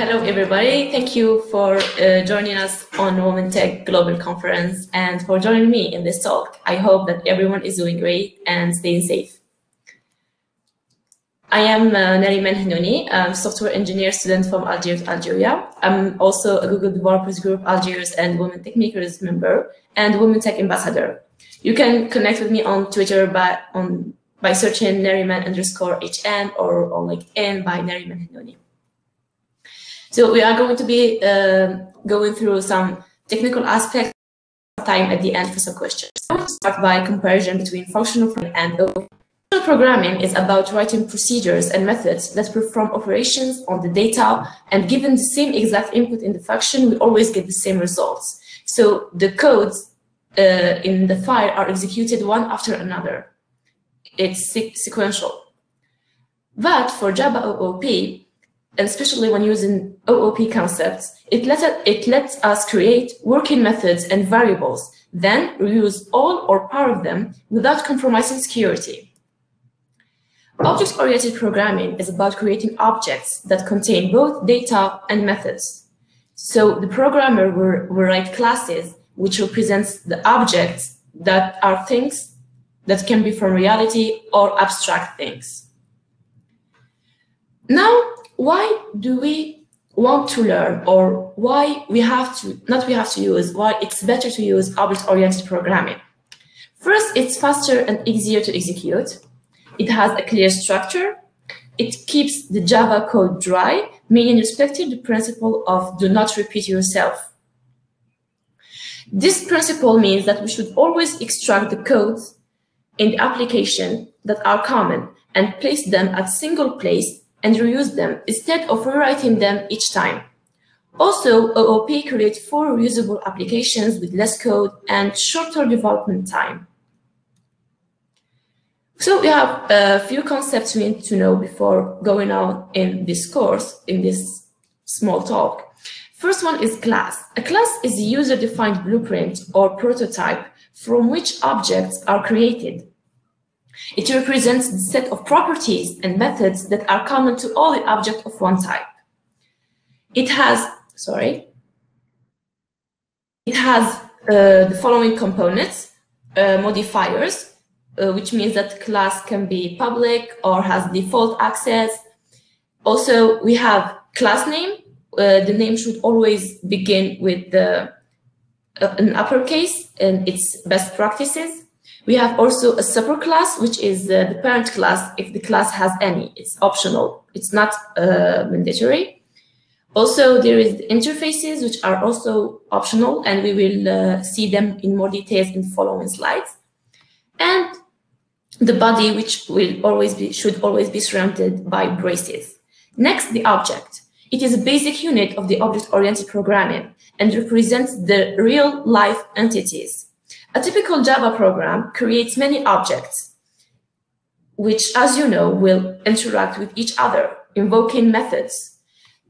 Hello, everybody. Thank you for uh, joining us on WomenTech Global Conference and for joining me in this talk. I hope that everyone is doing great and staying safe. I am uh, Narimane a software engineer student from Algiers, Algeria. I'm also a Google Developers Group Algiers and Women Techmakers member and Women Tech Ambassador. You can connect with me on Twitter by, on, by searching Nariman underscore HN or on LinkedIn by Narimane Hennouni. So we are going to be uh, going through some technical aspects time at the end for some questions. We'll start by comparison between functional and. Functional programming is about writing procedures and methods that perform operations on the data and given the same exact input in the function, we always get the same results. So the codes uh, in the file are executed one after another. It's sequential. But for Java OOP, and especially when using OOP concepts, it, let, it lets us create working methods and variables, then reuse all or part of them without compromising security. Object-oriented programming is about creating objects that contain both data and methods. So the programmer will, will write classes which represents the objects that are things that can be from reality or abstract things. Now, why do we want to learn or why we have to, not we have to use, why it's better to use object-oriented programming? First, it's faster and easier to execute. It has a clear structure. It keeps the Java code dry, meaning respecting the principle of do not repeat yourself. This principle means that we should always extract the codes in the application that are common and place them at single place and reuse them instead of rewriting them each time. Also, OOP creates four reusable applications with less code and shorter development time. So we have a few concepts we need to know before going on in this course, in this small talk. First one is class. A class is a user-defined blueprint or prototype from which objects are created. It represents the set of properties and methods that are common to all the objects of one type. It has, sorry, it has uh, the following components, uh, modifiers, uh, which means that class can be public or has default access. Also, we have class name. Uh, the name should always begin with the, uh, an uppercase and its best practices. We have also a superclass, which is uh, the parent class if the class has any. It's optional. It's not uh, mandatory. Also, there is the interfaces, which are also optional, and we will uh, see them in more details in the following slides. And the body, which will always be, should always be surrounded by braces. Next, the object. It is a basic unit of the object-oriented programming and represents the real-life entities a typical Java program creates many objects, which, as you know, will interact with each other, invoking methods.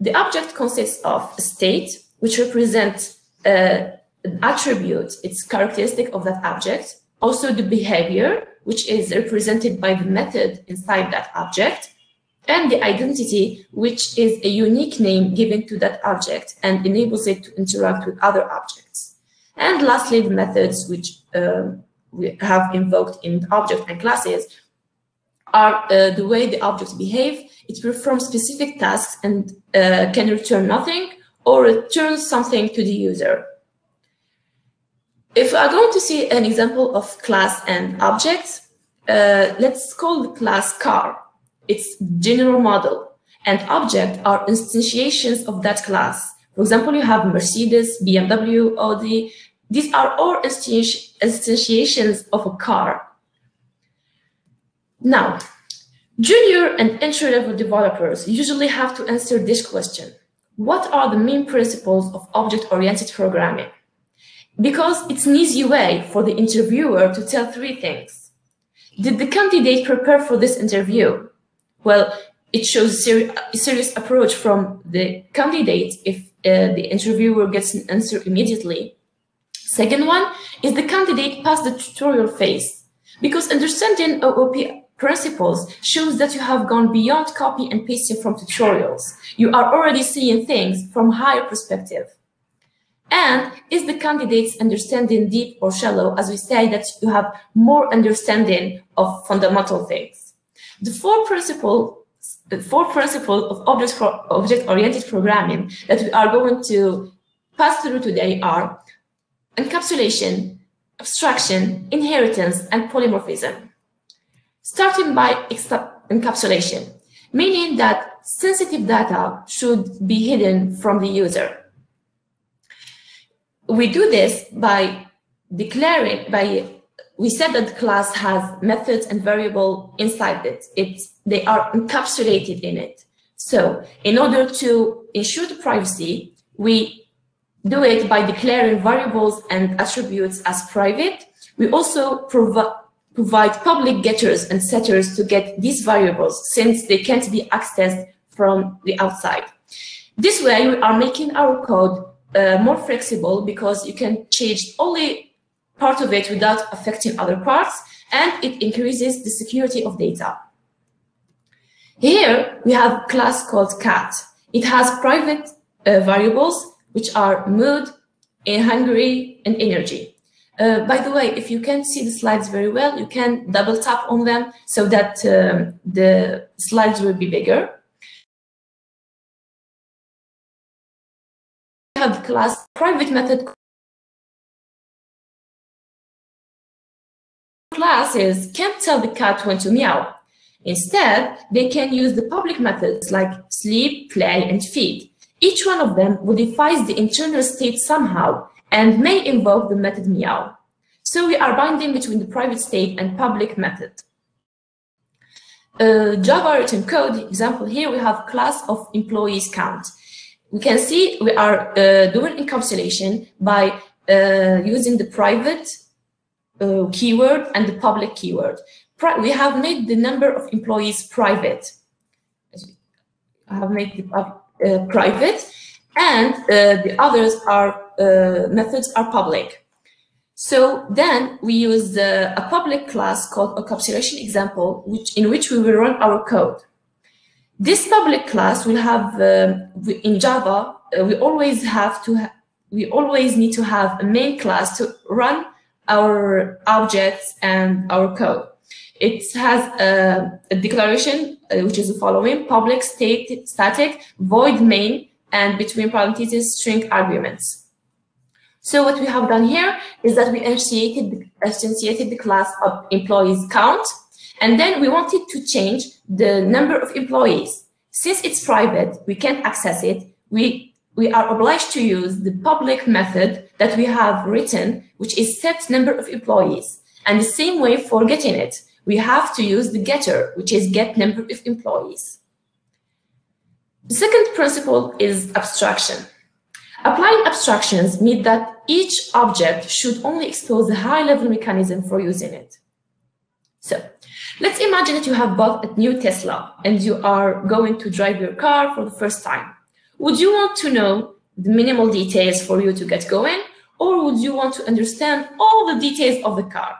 The object consists of a state, which represents uh, an attribute, its characteristic of that object, also the behavior, which is represented by the method inside that object, and the identity, which is a unique name given to that object and enables it to interact with other objects. And lastly, the methods which uh, we have invoked in object and classes are uh, the way the objects behave. It performs specific tasks and uh, can return nothing or return something to the user. If we are going to see an example of class and objects, uh, let's call the class car. It's general model and object are instantiations of that class. For example, you have Mercedes, BMW, Audi, these are all instantiations of a car. Now, junior and entry-level developers usually have to answer this question. What are the main principles of object-oriented programming? Because it's an easy way for the interviewer to tell three things. Did the candidate prepare for this interview? Well, it shows a, seri a serious approach from the candidate if uh, the interviewer gets an answer immediately Second one is the candidate passed the tutorial phase because understanding OOP principles shows that you have gone beyond copy and pasting from tutorials. You are already seeing things from higher perspective. And is the candidate's understanding deep or shallow, as we say that you have more understanding of fundamental things. The four principle, the four principles of object for object-oriented programming that we are going to pass through today are encapsulation, abstraction, inheritance, and polymorphism. Starting by encapsulation, meaning that sensitive data should be hidden from the user we do this by declaring, by we said that class has methods and variable inside it. It's, they are encapsulated in it. So in order to ensure the privacy, we do it by declaring variables and attributes as private. We also provi provide public getters and setters to get these variables since they can't be accessed from the outside. This way, we are making our code uh, more flexible because you can change only part of it without affecting other parts, and it increases the security of data. Here we have a class called cat. It has private uh, variables, which are mood, in hungry, and energy. Uh, by the way, if you can't see the slides very well, you can double tap on them so that um, the slides will be bigger. have class private method classes can't tell the cat when to meow. Instead, they can use the public methods like sleep, play, and feed. Each one of them modifies the internal state somehow and may invoke the method meow. So we are binding between the private state and public method. Uh, Java written code example here, we have class of employees count we can see we are uh, doing encapsulation by uh, using the private uh, keyword and the public keyword. Pri we have made the number of employees private. I have made the uh, private, and uh, the others are uh, methods are public. So then we use a public class called encapsulation example, which in which we will run our code. This public class will have, uh, in Java, uh, we always have to, ha we always need to have a main class to run our objects and our code. It has a, a declaration, uh, which is the following, public state, static, void main, and between parentheses, string arguments. So what we have done here is that we instantiated, instantiated the class of employees count, and then we wanted to change the number of employees. Since it's private, we can't access it. We, we are obliged to use the public method that we have written, which is set number of employees. And the same way for getting it, we have to use the getter, which is get number of employees. The second principle is abstraction. Applying abstractions means that each object should only expose a high-level mechanism for using it. So Let's imagine that you have bought a new Tesla and you are going to drive your car for the first time. Would you want to know the minimal details for you to get going? Or would you want to understand all the details of the car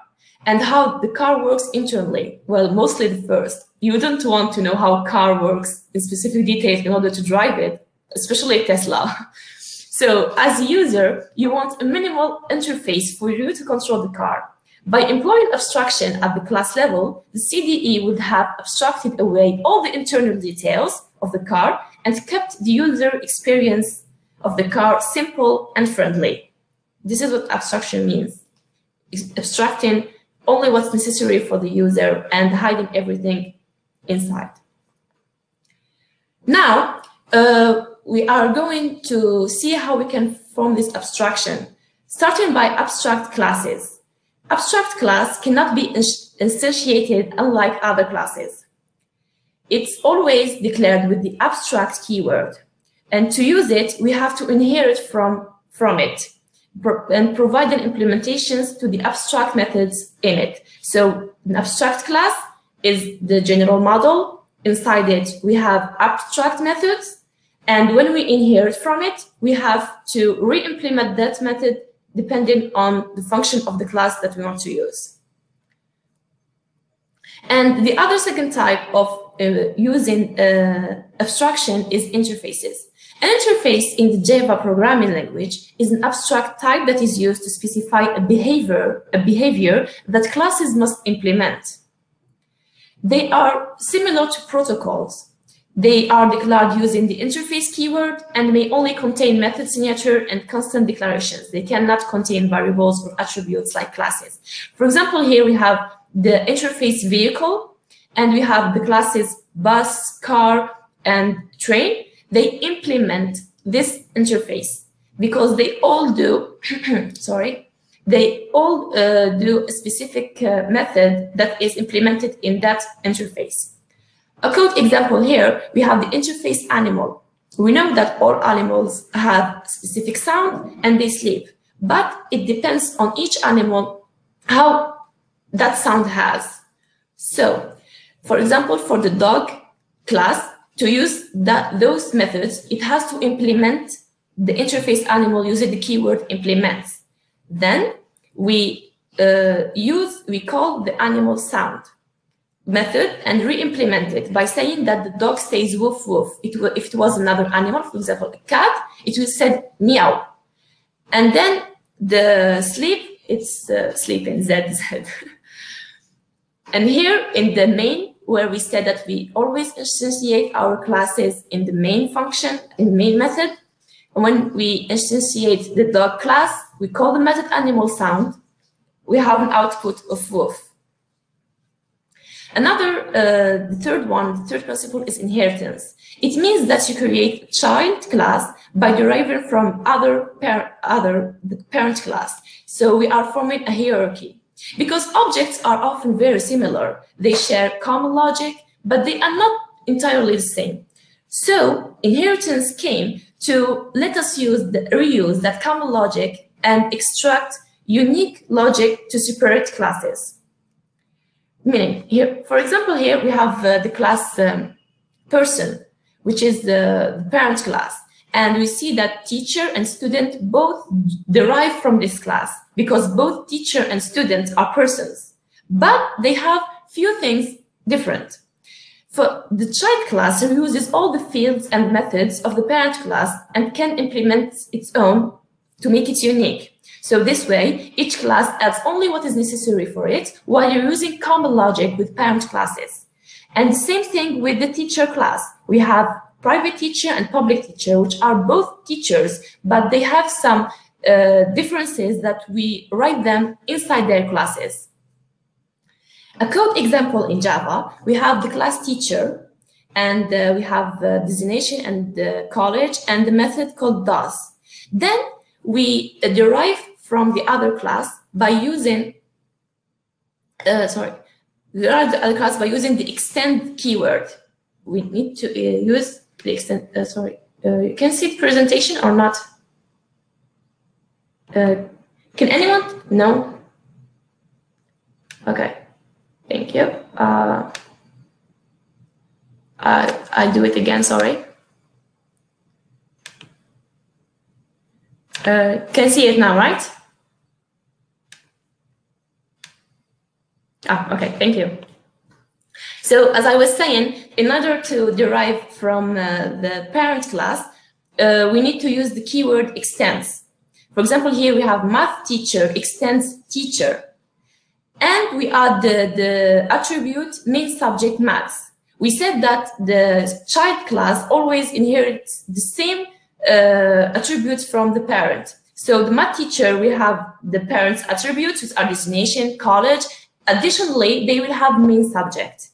and how the car works internally? Well, mostly the first. You don't want to know how car works in specific details in order to drive it, especially Tesla. So as a user, you want a minimal interface for you to control the car. By employing abstraction at the class level, the CDE would have abstracted away all the internal details of the car and kept the user experience of the car simple and friendly. This is what abstraction means. abstracting only what's necessary for the user and hiding everything inside. Now, uh, we are going to see how we can form this abstraction, starting by abstract classes. Abstract class cannot be instantiated unlike other classes. It's always declared with the abstract keyword. And to use it, we have to inherit from, from it and provide implementations to the abstract methods in it. So an abstract class is the general model. Inside it, we have abstract methods. And when we inherit from it, we have to re-implement that method depending on the function of the class that we want to use. And the other second type of uh, using uh, abstraction is interfaces. An interface in the Java programming language is an abstract type that is used to specify a behavior, a behavior that classes must implement. They are similar to protocols. They are declared using the interface keyword and may only contain method signature and constant declarations. They cannot contain variables or attributes like classes. For example, here we have the interface vehicle and we have the classes bus, car, and train. They implement this interface because they all do, sorry, they all uh, do a specific uh, method that is implemented in that interface. A code example here, we have the interface animal. We know that all animals have specific sound and they sleep, but it depends on each animal how that sound has. So, for example, for the dog class, to use that those methods, it has to implement the interface animal using the keyword implements. Then we uh, use, we call the animal sound method and re-implement it by saying that the dog says woof woof. It will, if it was another animal, for example, a cat, it will say meow. And then the sleep, it's uh, sleep in Z, Z. and here in the main, where we said that we always instantiate our classes in the main function, in main method. And when we instantiate the dog class, we call the method animal sound. We have an output of woof. Another, uh, the third one, the third principle is inheritance. It means that you create child class by deriving from other, par other the parent class. So we are forming a hierarchy. Because objects are often very similar. They share common logic, but they are not entirely the same. So inheritance came to let us use the, reuse that common logic and extract unique logic to separate classes. Meaning here, for example, here we have uh, the class um, person, which is the, the parent class. And we see that teacher and student both derive from this class because both teacher and student are persons, but they have few things different. For the child class reuses all the fields and methods of the parent class and can implement its own to make it unique. So this way, each class adds only what is necessary for it while you're using common logic with parent classes. And the same thing with the teacher class. We have private teacher and public teacher, which are both teachers, but they have some uh, differences that we write them inside their classes. A code example in Java, we have the class teacher, and uh, we have the designation and the college, and the method called does. Then we derive from the other class by using, uh, sorry, the other class by using the extend keyword. We need to uh, use the extend, uh, sorry, uh, you can see the presentation or not? Uh, can anyone? No? Okay, thank you. Uh, I, I do it again, sorry. Uh, can see it now, right? Ah, okay, thank you. So as I was saying, in order to derive from uh, the parent class, uh, we need to use the keyword extends. For example, here we have math teacher extends teacher. And we add the, the attribute main subject maths. We said that the child class always inherits the same uh, attributes from the parent. So the math teacher, we have the parent's attributes, which are designation, college. Additionally, they will have main subject.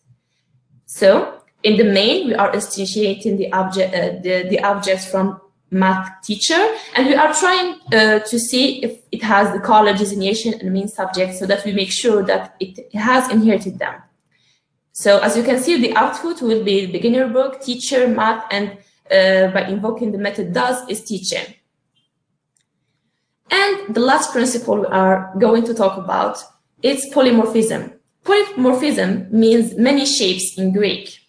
So in the main, we are instantiating the object, uh, the, the objects from math teacher, and we are trying uh, to see if it has the college designation and main subject so that we make sure that it has inherited them. So as you can see, the output will be beginner book, teacher, math, and uh, by invoking the method does is teaching. And the last principle we are going to talk about is polymorphism. Polymorphism means many shapes in Greek.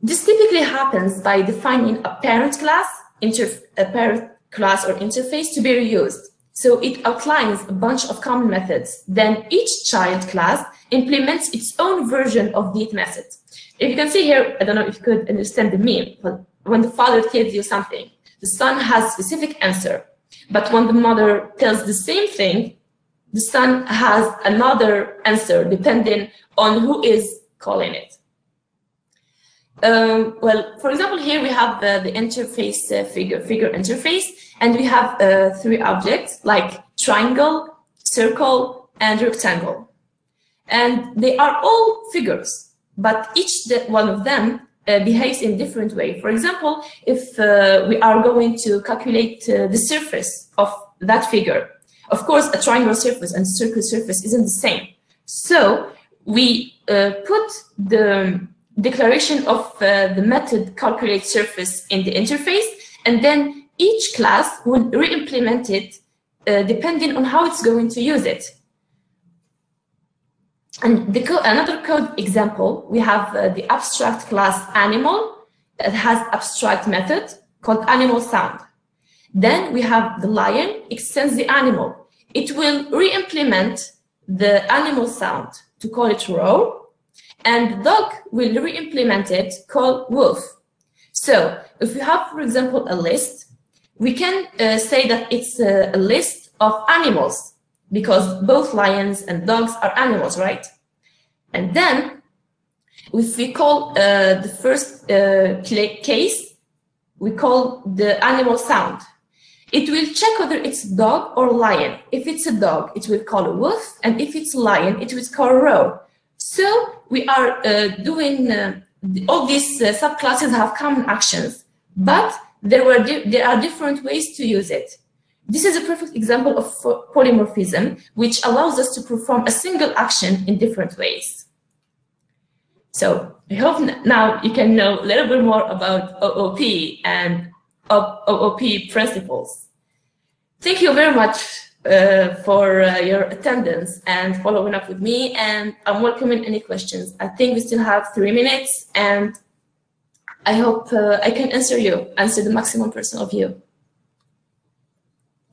This typically happens by defining a parent class, a parent class or interface to be reused. So it outlines a bunch of common methods. Then each child class implements its own version of these methods. If you can see here, I don't know if you could understand the meme, but when the father tells you something, the son has specific answer. But when the mother tells the same thing, the son has another answer depending on who is calling it. Um, well, for example, here we have the, the interface uh, figure, figure interface, and we have uh, three objects like triangle, circle, and rectangle. And they are all figures, but each one of them uh, behaves in different way. For example, if uh, we are going to calculate uh, the surface of that figure, of course, a triangle surface and circle surface isn't the same. So we uh, put the declaration of uh, the method calculate surface in the interface, and then each class will re-implement it uh, depending on how it's going to use it. And the co another code example, we have uh, the abstract class animal that has abstract method called animal sound. Then we have the lion extends the animal. It will re-implement the animal sound to call it roar and the dog will re-implement it called wolf. So if we have, for example, a list, we can uh, say that it's a, a, list of animals because both lions and dogs are animals, right? And then if we call uh, the first uh, case, we call the animal sound. It will check whether it's dog or lion. If it's a dog, it will call a wolf, and if it's a lion, it will call a roar. So we are uh, doing uh, all these uh, subclasses have common actions, but there were there are different ways to use it. This is a perfect example of polymorphism, which allows us to perform a single action in different ways. So I hope now you can know a little bit more about OOP and OOP principles. Thank you very much uh, for uh, your attendance and following up with me. And I'm welcoming any questions. I think we still have three minutes, and I hope uh, I can answer you, answer the maximum person of you.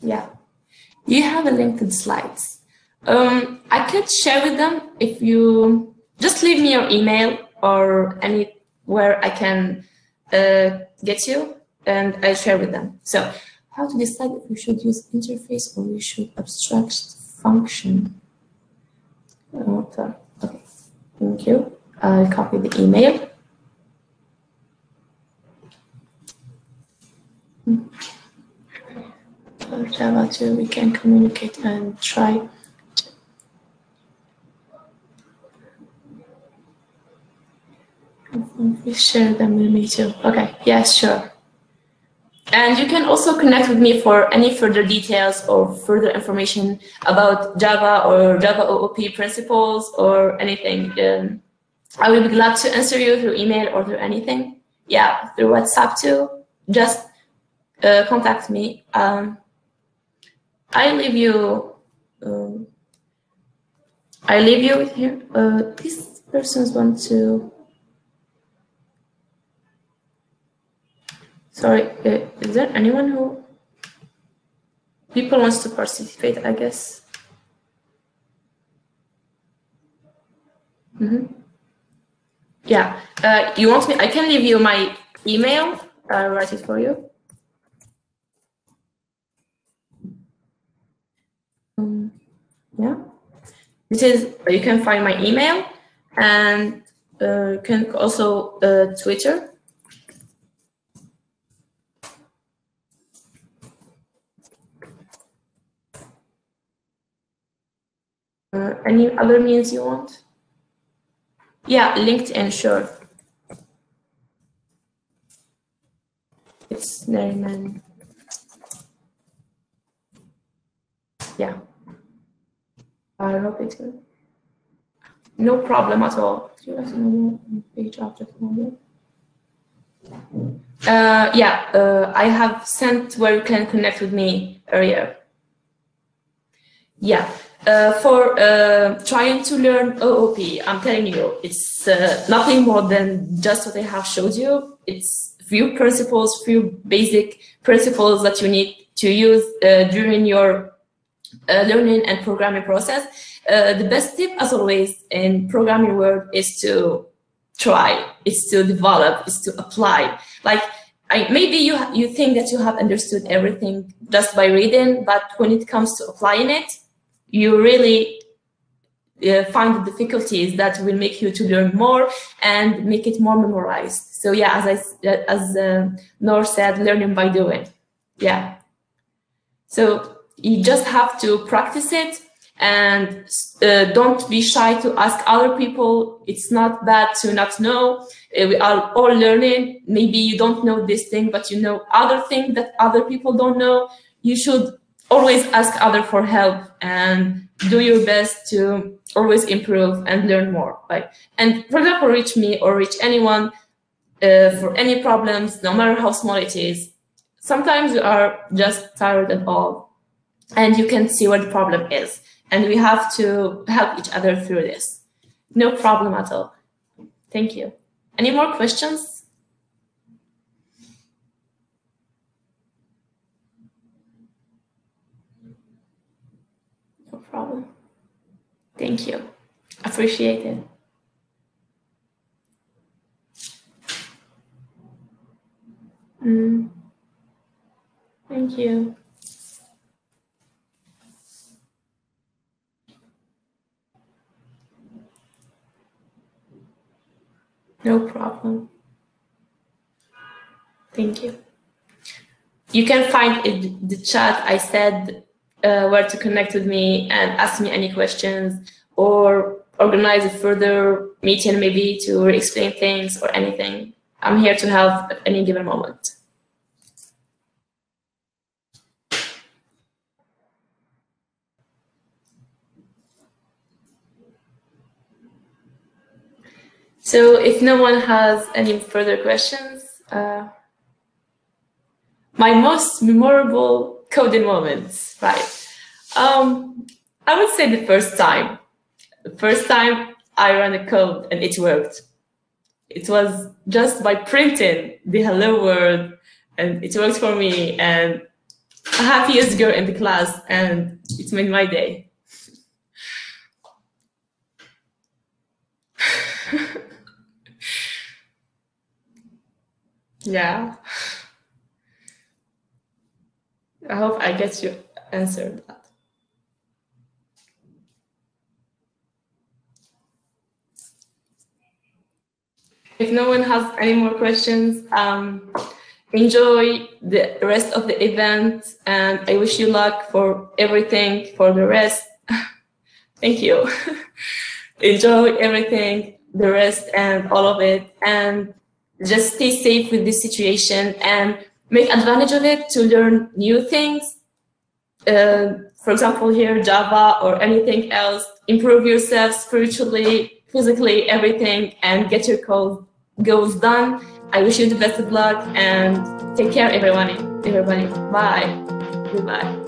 Yeah. You have a link to the slides. Um, I could share with them if you just leave me your email or anywhere I can uh, get you, and I share with them. So how to decide if we should use interface or we should abstract function. Uh, okay, thank you. I'll copy the email. Hmm. Java 2, we can communicate and try we share them with me too. Okay, yes, sure. And you can also connect with me for any further details or further information about Java or Java OOP principles or anything. Um, I will be glad to answer you through email or through anything. Yeah, through WhatsApp too. Just uh, contact me. Um, I leave you. Um, I leave you here. Uh, these persons want to Sorry, uh, is there anyone who people wants to participate? I guess. Mm -hmm. Yeah, uh, you want me? I can leave you my email. I'll write it for you. Um, yeah, this is you can find my email and uh, you can also uh, Twitter. Uh, any other means you want? Yeah, LinkedIn, sure. It's Narimane. Yeah. I hope it's good. No problem at all. Page model. Uh, yeah, uh, I have sent where you can connect with me earlier. Yeah, uh, for uh, trying to learn OOP, I'm telling you, it's uh, nothing more than just what I have showed you. It's few principles, few basic principles that you need to use uh, during your uh, learning and programming process. Uh, the best tip, as always, in programming world is to try, is to develop, is to apply. Like I, maybe you you think that you have understood everything just by reading, but when it comes to applying it, you really uh, find the difficulties that will make you to learn more and make it more memorized. So yeah, as I as uh, Noor said, learning by doing. Yeah. So you just have to practice it and uh, don't be shy to ask other people. It's not bad to not know. Uh, we are all learning. Maybe you don't know this thing, but you know other thing that other people don't know. You should always ask other for help and do your best to always improve and learn more. Like, And for example, reach me or reach anyone uh, for any problems, no matter how small it is. Sometimes you are just tired at all and you can see what the problem is and we have to help each other through this. No problem at all. Thank you. Any more questions? No problem. Thank you. Appreciate it. Mm. Thank you. No problem. Thank you. You can find in the chat I said uh, where to connect with me and ask me any questions or organize a further meeting maybe to explain things or anything. I'm here to help at any given moment. So if no one has any further questions, uh, my most memorable coding moments, right? Um, I would say the first time. The first time I ran a code and it worked. It was just by printing the hello world and it worked for me and a happiest girl in the class and it made my day. Yeah. I hope I get you answered that. If no one has any more questions, um, enjoy the rest of the event and I wish you luck for everything for the rest. Thank you. enjoy everything, the rest and all of it. And just stay safe with this situation and make advantage of it to learn new things. Uh, for example, here, Java or anything else, improve yourself spiritually, physically, everything, and get your code goals done. I wish you the best of luck and take care, everyone. Everybody, bye. Goodbye.